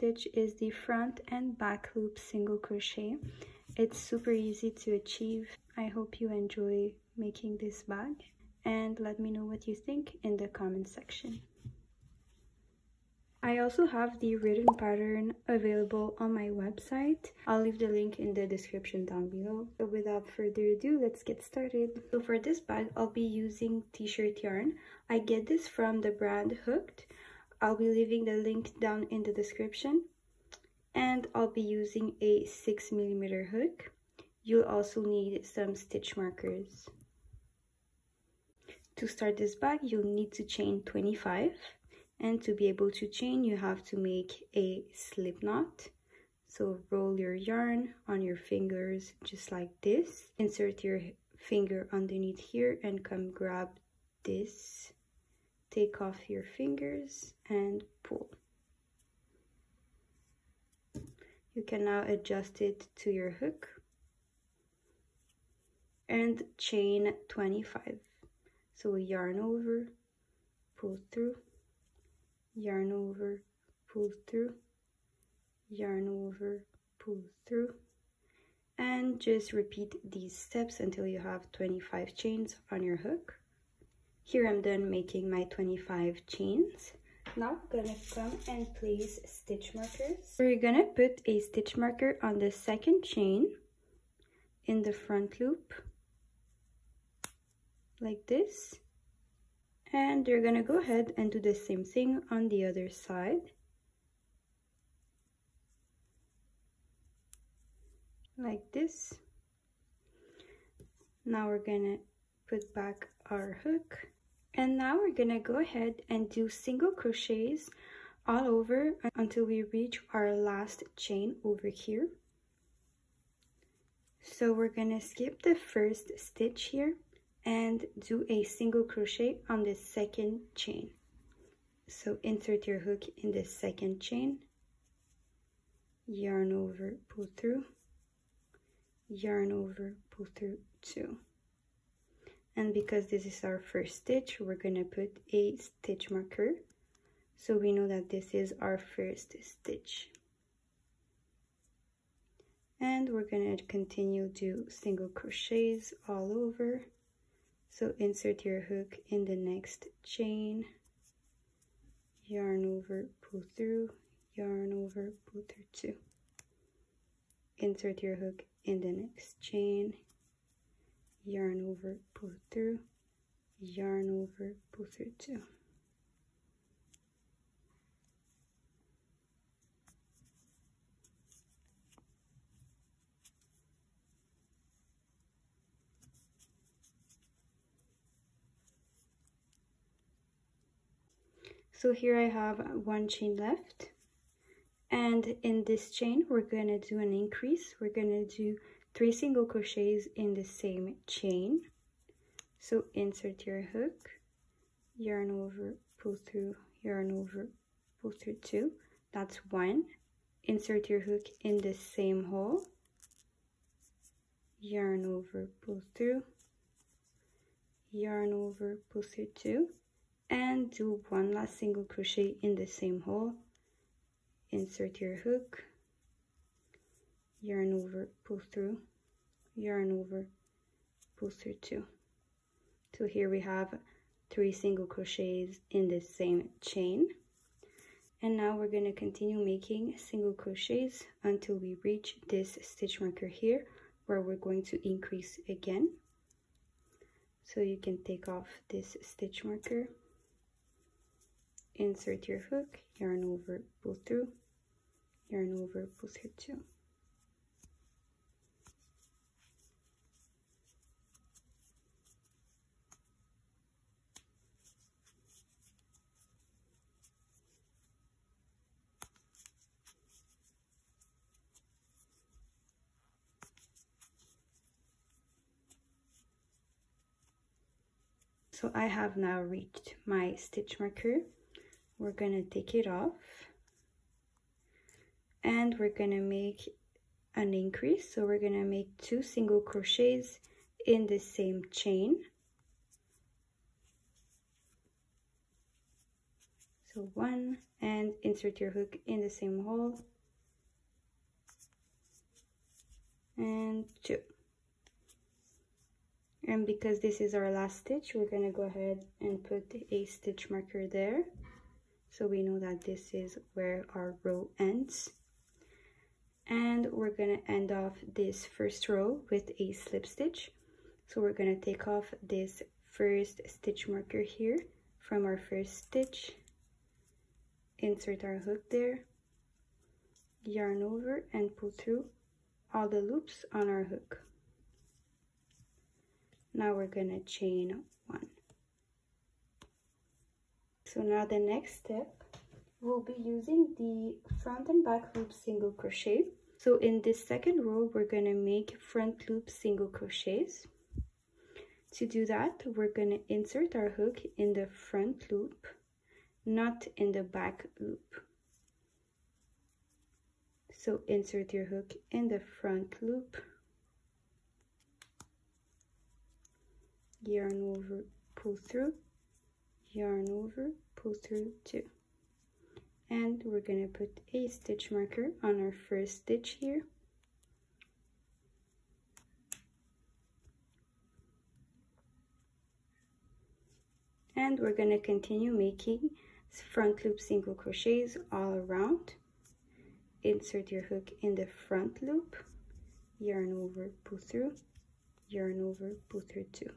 stitch is the front and back loop single crochet. It's super easy to achieve. I hope you enjoy making this bag and let me know what you think in the comment section. I also have the written pattern available on my website. I'll leave the link in the description down below. So without further ado, let's get started. So for this bag, I'll be using t-shirt yarn. I get this from the brand Hoooked. I'll be leaving the link down in the description. And I'll be using a 6 millimeter hook. You'll also need some stitch markers. To start this bag, you'll need to chain 25 and to be able to chain you have to make a slip knot so roll your yarn on your fingers just like this insert your finger underneath here and come grab this take off your fingers and pull. You can now adjust it to your hook and chain 25 so yarn over pull through yarn over, pull through, yarn over, pull through, and just repeat these steps until you have 25 chains on your hook. Here I'm done making my 25 chains. Now I'm gonna come and place stitch markers. We're gonna put a stitch marker on the second chain in the front loop like this and you're gonna go ahead and do the same thing on the other side like this now we're gonna put back our hook and now we're gonna go ahead and do single crochets all over until we reach our last chain over here. So we're gonna skip the first stitch here and do a single crochet on the second chain. So insert your hook in the second chain. Yarn over pull through. Yarn over pull through two and because this is our first stitch we're gonna put a stitch marker. So we know that this is our first stitch. And we're gonna continue do single crochets all over. So insert your hook in the next chain, yarn over, pull through, yarn over, pull through two. Insert your hook in the next chain, yarn over, pull through, yarn over, pull through two. so here I have one chain left and in this chain we're going to do an increase we're going to do three single crochets in the same chain. So insert your hook yarn over pull through yarn over pull through two. That's one. Insert your hook in the same hole. Yarn over pull through. Yarn over pull through two. And do one last single crochet in the same hole. Insert your hook yarn over pull through. Yarn over pull through two so here we have three single crochets in the same chain. And now we're going to continue making single crochets until we reach this stitch marker here where we're going to increase again. So you can take off this stitch marker insert your hook, yarn over, pull through, yarn over, pull through two. So I have now reached my stitch marker. We're gonna take it off. And we're gonna make an increase. So we're gonna make two single crochets in the same chain. So one and insert your hook in the same hole. And two and because this is our last stitch we're going to go ahead and put a stitch marker there. So we know that this is where our row ends. And we're going to end off this first row with a slip stitch. So we're going to take off this first stitch marker here from our first stitch. Insert our hook there. Yarn over and pull through all the loops on our hook now we're gonna chain one. So now the next step we'll be using the front and back loop single crochet. So in this second row we're gonna make front loop single crochets. To do that we're gonna insert our hook in the front loop not in the back loop. So insert your hook in the front loop yarn over pull through yarn over pull through two and we're going to put a stitch marker on our first stitch here. And we're going to continue making front loop single crochets all around. Insert your hook in the front loop. Yarn over pull through. Yarn over pull through two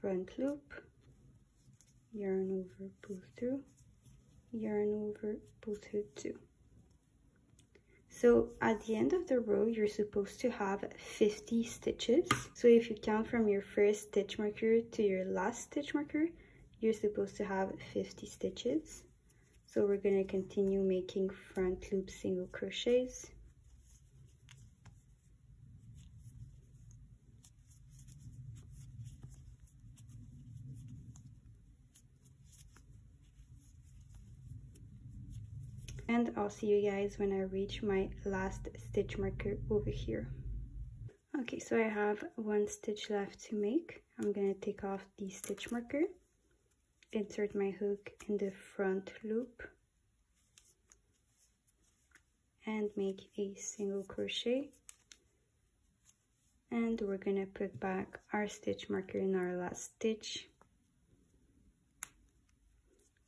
front loop yarn over pull through yarn over pull through two. So at the end of the row you're supposed to have 50 stitches. So if you count from your first stitch marker to your last stitch marker you're supposed to have 50 stitches. So we're going to continue making front loop single crochets and I'll see you guys when I reach my last stitch marker over here. Okay so I have one stitch left to make. I'm gonna take off the stitch marker insert my hook in the front loop and make a single crochet. And we're gonna put back our stitch marker in our last stitch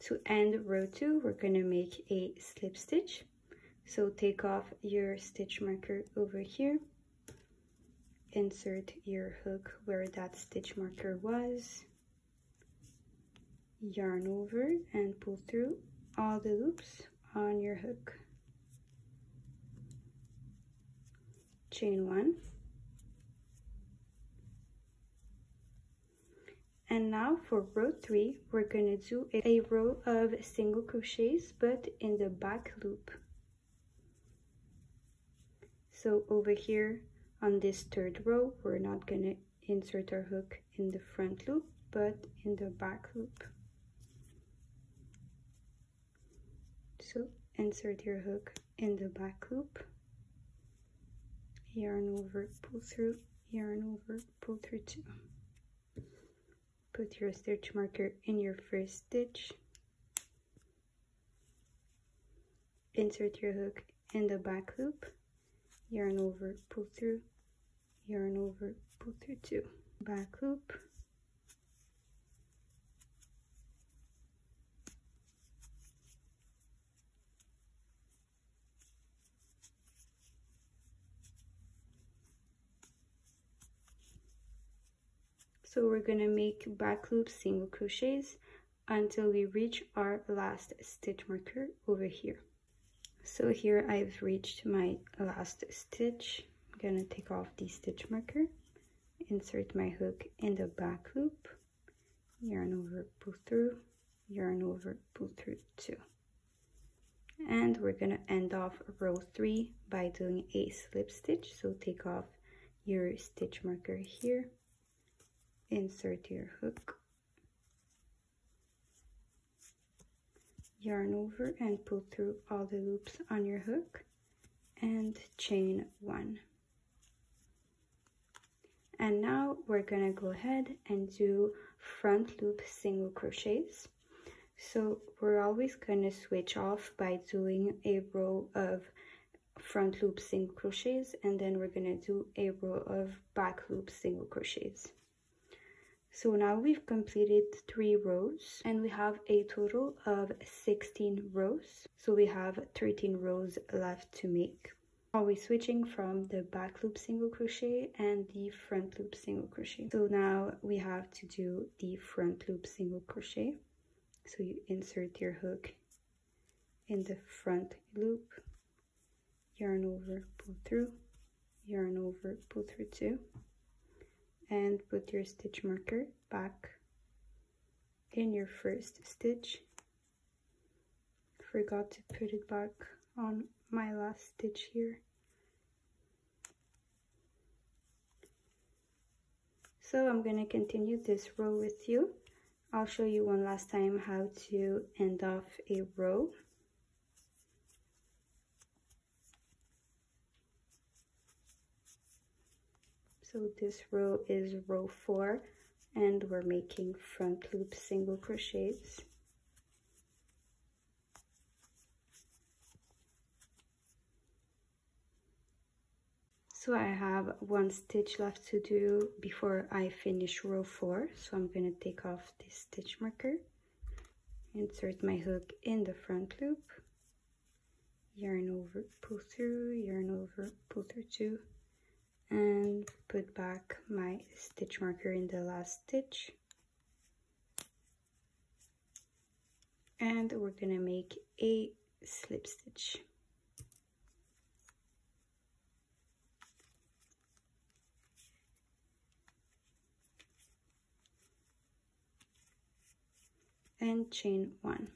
to end row 2 we're going to make a slip stitch. So take off your stitch marker over here. Insert your hook where that stitch marker was. Yarn over and pull through all the loops on your hook. Chain one and now for row 3 we're going to do a row of single crochets but in the back loop. So over here on this third row we're not going to insert our hook in the front loop but in the back loop. So insert your hook in the back loop. Yarn over pull through yarn over pull through two put your stitch marker in your first stitch. Insert your hook in the back loop. Yarn over pull through. Yarn over pull through two back loop so we're gonna make back loop single crochets until we reach our last stitch marker over here. So here I've reached my last stitch. I'm gonna take off the stitch marker insert my hook in the back loop yarn over pull through yarn over pull through two and we're gonna end off row three by doing a slip stitch. So take off your stitch marker here insert your hook yarn over and pull through all the loops on your hook and chain one and now we're gonna go ahead and do front loop single crochets So we're always to switch off by doing a row of front loop single crochets and then we're to do a row of back loop single crochets. So now we've completed three rows and we have a total of 16 rows. So we have 13 rows left to make. Always switching from the back loop single crochet and the front loop single crochet. So now we have to do the front loop single crochet. So you insert your hook in the front loop, yarn over, pull through, yarn over, pull through two, and put your stitch marker back in your first stitch. Forgot to put it back on my last stitch here. So I'm to continue this row with you. I'll show you one last time how to end off a row. So this row is row 4 and we're making front loop single crochets. So I have one stitch left to do before I finish row 4. So I'm going to take off this stitch marker, insert my hook in the front loop, yarn over, pull through, yarn over, pull through two, and put back my stitch marker in the last stitch. And we're to make a slip stitch. and chain one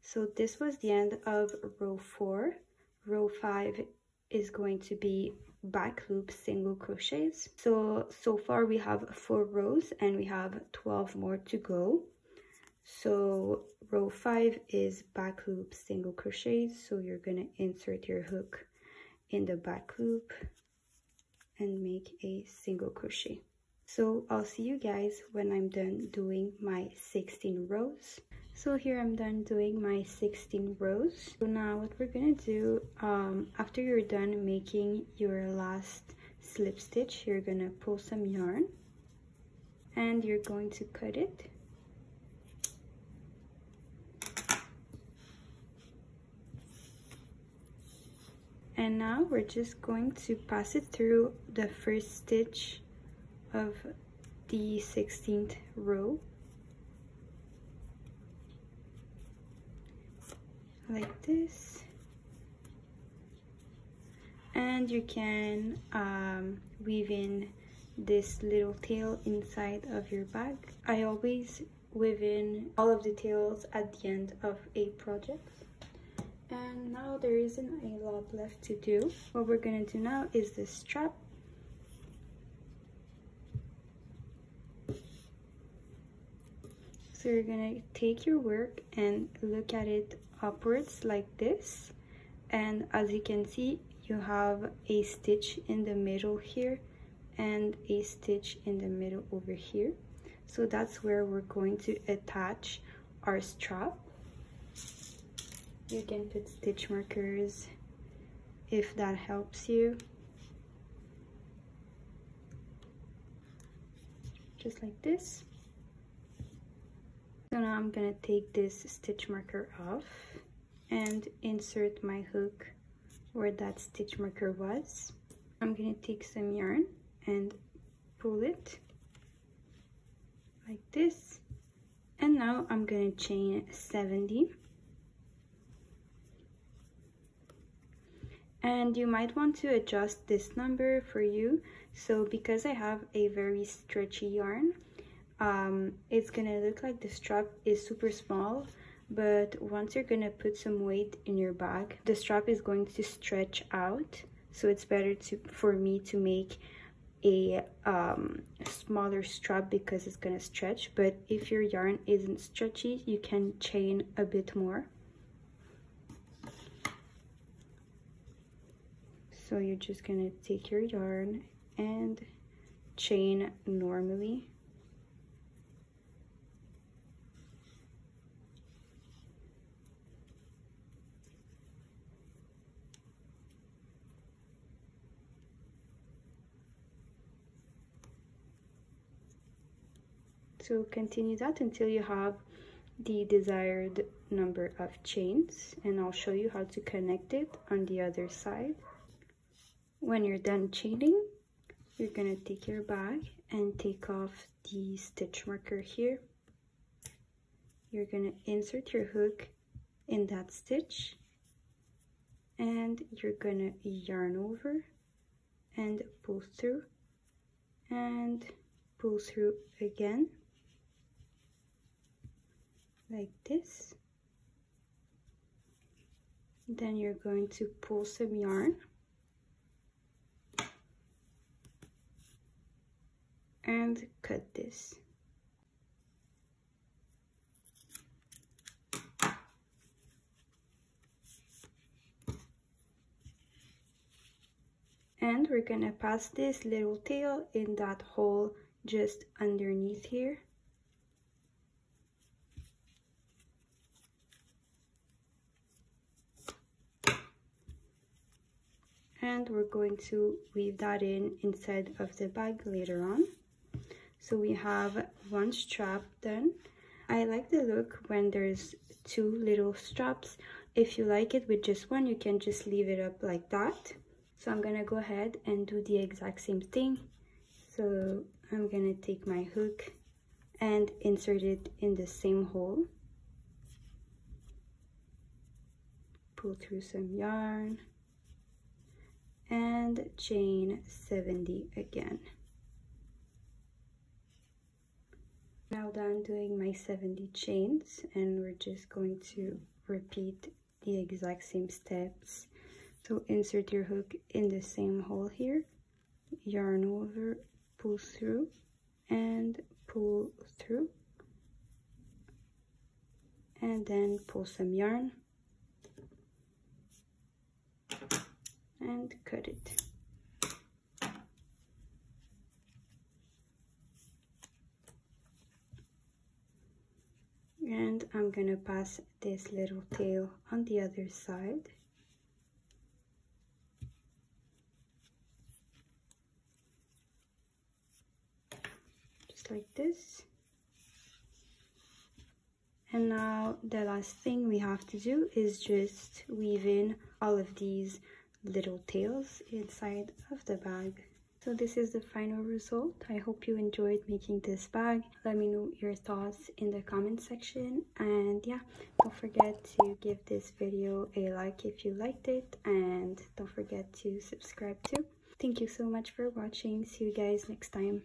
so this was the end of row four row five is going to be back loop single crochets. So so far we have four rows and we have 12 more to go. So row five is back loop single crochets. So you're gonna insert your hook in the back loop and make a single crochet. So I'll see you guys when I'm done doing my 16 rows. So here I'm done doing my 16 rows. So now what we're gonna do, um, after you're done making your last slip stitch, you're gonna pull some yarn and you're going to cut it. And now we're just going to pass it through the first stitch of the 16th row like this. And you can um, weave in this little tail inside of your bag. I always weave in all of the tails at the end of a project. And now there isn't a lot left to do. What we're gonna do now is the strap. So you're gonna take your work and look at it upwards like this. And as you can see, you have a stitch in the middle here and a stitch in the middle over here. So that's where we're going to attach our strap. You can put stitch markers if that helps you. Just like this. So now I'm gonna take this stitch marker off and insert my hook where that stitch marker was. I'm gonna take some yarn and pull it like this. And now I'm gonna chain 70. And you might want to adjust this number for you. So because I have a very stretchy yarn, um, it's gonna look like the strap is super small but once you're gonna put some weight in your bag the strap is going to stretch out. So it's better to for me to make a um, smaller strap because it's gonna stretch. But if your yarn isn't stretchy you can chain a bit more. So you're just gonna take your yarn and chain normally so continue that until you have the desired number of chains and I'll show you how to connect it on the other side. When you're done chaining you're gonna take your bag and take off the stitch marker here. You're gonna insert your hook in that stitch and you're gonna yarn over and pull through and pull through again like this. Then you're going to pull some yarn. And cut this. And we're gonna pass this little tail in that hole just underneath here and we're going to weave that in inside of the bag later on. So we have one strap done. I like the look when there's two little straps. If you like it with just one you can just leave it up like that. So i'm gonna go ahead and do the exact same thing. So i'm gonna take my hook and insert it in the same hole. Pull through some yarn and chain 70 again. Now done doing my 70 chains and we're just going to repeat the exact same steps. So insert your hook in the same hole here, yarn over, pull through, and pull through. And then pull some yarn and cut it. And I'm gonna pass this little tail on the other side. Just like this and now the last thing we have to do is just weave in all of these little tails inside of the bag. So this is the final result. I hope you enjoyed making this bag. Let me know your thoughts in the comment section. And yeah don't forget to give this video a like if you liked it. And don't forget to subscribe too. Thank you so much for watching. See you guys next time